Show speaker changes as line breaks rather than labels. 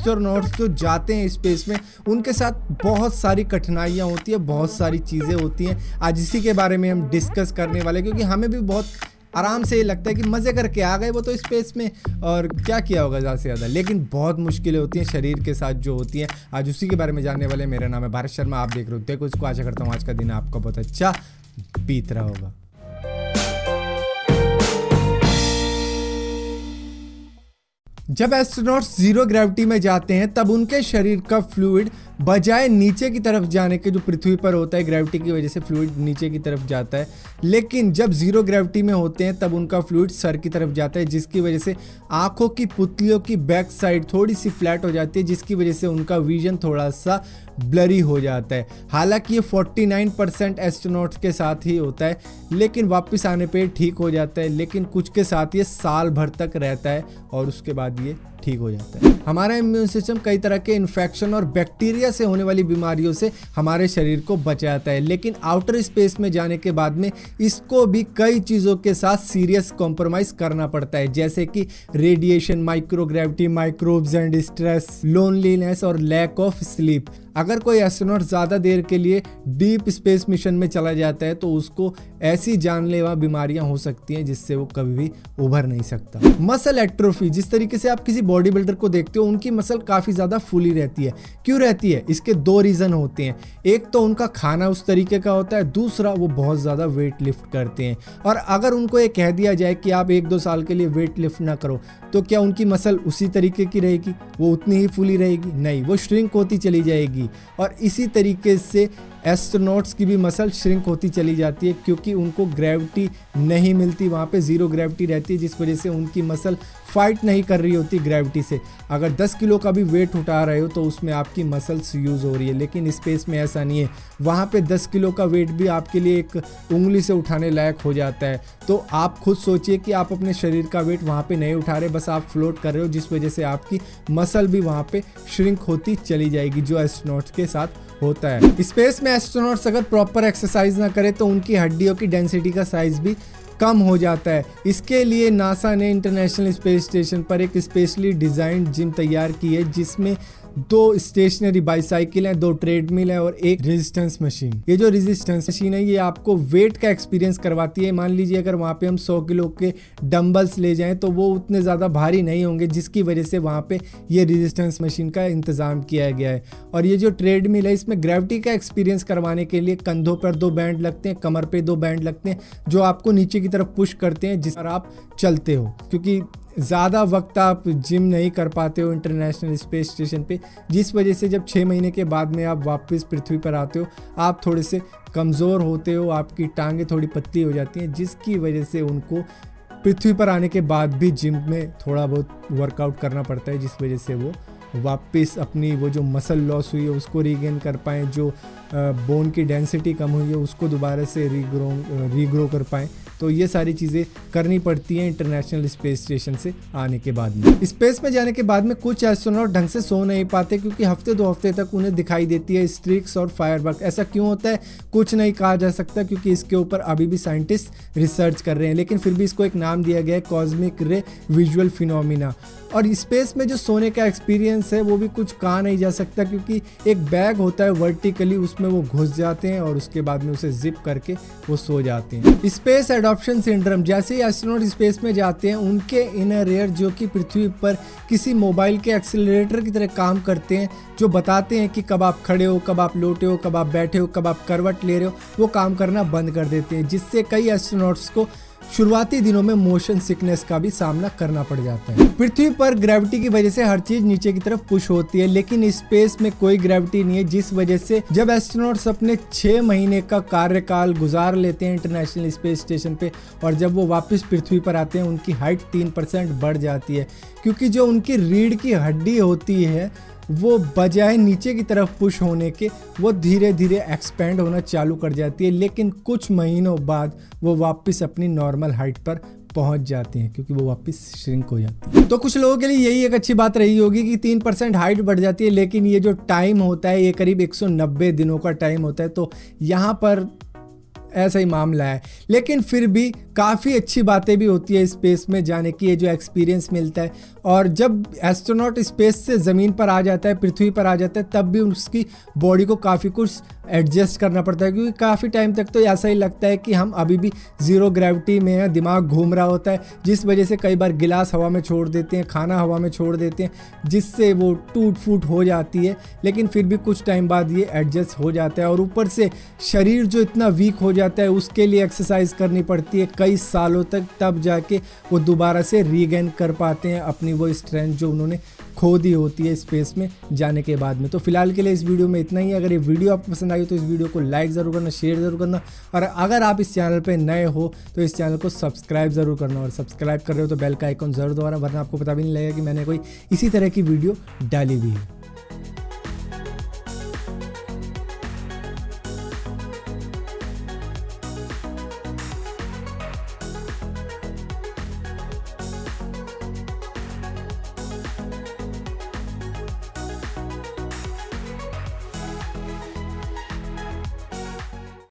Astronauts जो जाते हैं स्पेस में, उनके साथ बहुत सारी कठिनाइयाँ होती है, बहुत सारी चीज़ें होती हैं। आज इसी के बारे में हम डिस्कस करने वाले क्योंकि हमें भी बहुत आराम से ये लगता है कि मज़े करके आ गए वो तो स्पेस में, और क्या किया होगा ज़्यादा से ज़्यादा। लेकिन बहुत मुश्किलें होती हैं शरीर के साथ जो होती हैं। आज उसी के बारे में जानने वाले मेरा नाम है भारत शर्मा, आप देख रहे हो उसको आशा करता हूँ आज का दिन आपका बहुत अच्छा बीत रहा होगा। जब एस्ट्रोनॉट्स ज़ीरो ग्रेविटी में जाते हैं तब उनके शरीर का फ्लूइड बजाय नीचे की तरफ़ जाने के जो पृथ्वी पर होता है ग्रेविटी की वजह से फ्लूइड नीचे की तरफ़ जाता है। लेकिन जब ज़ीरो ग्रेविटी में होते हैं, तब उनका फ्लूइड सर की तरफ़ जाता है, जिसकी वजह से आँखों की पुतलियों की बैक साइड थोड़ी सी फ्लैट हो जाती है, जिसकी वजह से उनका विजन थोड़ा सा ब्लरी हो जाता है। हालाँकि ये 49 परसेंट एस्ट्रोनॉट्स के साथ ही होता है, लेकिन वापस आने पे ठीक हो जाता है, लेकिन कुछ के साथ ये साल भर तक रहता है और उसके बाद ये ठीक हो जाता है। हमारा इम्यून सिस्टम कई तरह के इन्फेक्शन और बैक्टीरिया से होने वाली बीमारियों से हमारे शरीर को बचाता है। लेकिन आउटर स्पेस में जाने के बाद में इसको भी कई चीज़ों के साथ सीरियस कॉम्प्रोमाइज करना पड़ता है। जैसे कि radiation microgravity microbes and stress loneliness और लैक ऑफ़ स्लीप अगर कोई एस्ट्रोनॉट ज़्यादा देर के लिए डीप स्पेस मिशन में चला जाता है तो उसको ऐसी जानलेवा बीमारियाँ हो सकती हैं जिससे वो कभी भी उभर नहीं सकता। मसल एट्रोफी जिस तरीके से आप किसी बॉडी बिल्डर को देखते हो, उनकी मसल काफ़ी ज़्यादा फूली रहती है। क्यों रहती है? इसके दो रीज़न होते हैं। एक तो उनका खाना उस तरीके का होता है, दूसरा वो बहुत ज़्यादा वेट लिफ्ट करते हैं। और अगर उनको ये कह दिया जाए कि आप एक दो साल के लिए वेट लिफ्ट ना करो तो क्या उनकी मसल उसी तरीके की रहेगी? वो उतनी ही फूली रहेगी? नहीं, वो श्रिंक होती चली जाएगी। और इसी तरीके से एस्ट्रोनॉट्स की भी मसल श्रिंक होती चली जाती है क्योंकि उनको ग्रेविटी नहीं मिलती, वहाँ पे ज़ीरो ग्रेविटी रहती है, जिस वजह से उनकी मसल फाइट नहीं कर रही होती ग्रेविटी से। अगर 10 किलो का भी वेट उठा रहे हो तो उसमें आपकी मसल्स यूज़ हो रही है, लेकिन स्पेस में ऐसा नहीं है। वहाँ पे 10 किलो का वेट भी आपके लिए एक उंगली से उठाने लायक हो जाता है। तो आप खुद सोचिए कि आप अपने शरीर का वेट वहाँ पे नहीं उठा रहे, बस आप फ्लोट कर रहे हो, जिस वजह से आपकी मसल भी वहाँ पर श्रिंक होती चली जाएगी, जो एस्ट्रोनॉट्स के साथ होता है। स्पेस में एस्ट्रोनॉट्स अगर प्रॉपर एक्सरसाइज ना करें तो उनकी हड्डियों की डेंसिटी का साइज़ भी कम हो जाता है। इसके लिए नासा ने इंटरनेशनल स्पेस स्टेशन पर एक स्पेशली डिज़ाइन जिम तैयार की है, जिसमें दो स्टेशनरी बाईसाइकिल है, दो ट्रेडमिल है और एक रेजिस्टेंस मशीन ये जो रेजिस्टेंस मशीन है, ये आपको वेट का एक्सपीरियंस करवाती है। मान लीजिए अगर वहाँ पे हम 100 किलो के डंबल्स ले जाएँ तो वो उतने ज़्यादा भारी नहीं होंगे, जिसकी वजह से वहाँ पे ये रेजिस्टेंस मशीन का इंतज़ाम किया गया है। और ये जो ट्रेडमिल है, इसमें ग्रेविटी का एक्सपीरियंस करवाने के लिए कंधों पर दो बैंड लगते हैं, कमर पर दो बैंड लगते हैं, जो आपको नीचे की तरफ़ पुश करते हैं, जिस पर आप चलते हो। क्योंकि ज़्यादा वक्त आप जिम नहीं कर पाते हो इंटरनेशनल स्पेस स्टेशन पे, जिस वजह से जब छः महीने के बाद में आप वापस पृथ्वी पर आते हो, आप थोड़े से कमज़ोर होते हो, आपकी टांगें थोड़ी पतली हो जाती हैं, जिसकी वजह से उनको पृथ्वी पर आने के बाद भी जिम में थोड़ा बहुत वर्कआउट करना पड़ता है, जिस वजह से वो वापस अपनी वो जो मसल लॉस हुई है, उसको रीगेन कर पाएँ, जो बोन की डेंसिटी कम हुई है, उसको दोबारा से रीग्रो रीग्रो कर पाएँ। तो ये सारी चीज़ें करनी पड़ती हैं इंटरनेशनल स्पेस स्टेशन से आने के बाद में। स्पेस में जाने के बाद में कुछ एस्ट्रोनॉट ढंग से सो नहीं पाते क्योंकि हफ़्ते दो हफ़्ते तक उन्हें दिखाई देती है स्ट्रिक्स और फायरवर्क। ऐसा क्यों होता है? कुछ नहीं कहा जा सकता क्योंकि इसके ऊपर अभी भी साइंटिस्ट रिसर्च कर रहे हैं, लेकिन फिर भी इसको एक नाम दिया गया है कॉस्मिक रे विजुअल फिनोमिना। और स्पेस में जो सोने का एक्सपीरियंस है, वो भी कुछ कहा नहीं जा सकता क्योंकि एक बैग होता है वर्टिकली उसमें वो घुस जाते हैं और उसके बाद में उसे जिप करके वो सो जाते हैं। स्पेस एडॉप्शन सिंड्रम जैसे ही एस्ट्रोनॉट स्पेस में जाते हैं, उनके इनर एयर जो कि पृथ्वी पर किसी मोबाइल के एक्सीलरेटर की तरह काम करते हैं, जो बताते हैं कि कब आप खड़े हो, कब आप लोटे हो, कब आप बैठे हो, कब आप करवट ले रहे हो, वो काम करना बंद कर देते हैं, जिससे कई एस्ट्रोनॉट्स को शुरुआती दिनों में मोशन सिकनेस का भी सामना करना पड़ जाता है। पृथ्वी पर ग्रेविटी की वजह से हर चीज़ नीचे की तरफ़ पुश होती है, लेकिन स्पेस में कोई ग्रेविटी नहीं है, जिस वजह से जब एस्ट्रोनॉट्स अपने छह महीने का कार्यकाल गुजार लेते हैं इंटरनेशनल स्पेस स्टेशन पे, और जब वो वापस पृथ्वी पर आते हैं, उनकी हाइट तीन परसेंट बढ़ जाती है। क्योंकि जो उनकी रीढ़ की हड्डी होती है वो बजाय नीचे की तरफ़ पुश होने के, वो धीरे धीरे एक्सपेंड होना चालू कर जाती है, लेकिन कुछ महीनों बाद वो वापस अपनी नॉर्मल हाइट पर पहुँच जाती हैं, क्योंकि वो वापस श्रिंक हो जाती है। तो कुछ लोगों के लिए यही एक अच्छी बात रही होगी कि तीन परसेंट हाइट बढ़ जाती है, लेकिन ये जो टाइम होता है, ये करीब 190 दिनों का टाइम होता है तो यहाँ पर ऐसा ही मामला है। लेकिन फिर भी काफ़ी अच्छी बातें भी होती है स्पेस में जाने की, ये जो एक्सपीरियंस मिलता है। और जब एस्ट्रोनॉट स्पेस से ज़मीन पर आ जाता है, पृथ्वी पर आ जाता है, तब भी उसकी बॉडी को काफ़ी कुछ एडजस्ट करना पड़ता है, क्योंकि काफ़ी टाइम तक तो ऐसा ही लगता है कि हम अभी भी ज़ीरो ग्रेविटी में हैं, दिमाग घूम रहा होता है, जिस वजह से कई बार गिलास हवा में छोड़ देते हैं, खाना हवा में छोड़ देते हैं, जिससे वो टूट फूट हो जाती है, लेकिन फिर भी कुछ टाइम बाद ये एडजस्ट हो जाता है और ऊपर से शरीर जो इतना वीक हो जाता है, उसके लिए एक्सरसाइज करनी पड़ती है, कई सालों तक तब जाके वो दोबारा से रीगेन कर पाते हैं अपनी वो स्ट्रेंथ जो उन्होंने खो दी होती है स्पेस में जाने के बाद में। तो फ़िलहाल के लिए इस वीडियो में इतना ही। अगर ये वीडियो आपको पसंद आई तो इस वीडियो को लाइक ज़रूर करना शेयर ज़रूर करना। और अगर आप इस चैनल पर नए हो तो इस चैनल को सब्सक्राइब ज़रूर करना। और सब्सक्राइब कर रहे हो तो बेल का आइकॉन ज़रूर दोबारा वरना आपको पता भी नहीं लगेगा कि मैंने कोई इसी तरह की वीडियो डाली हुई है।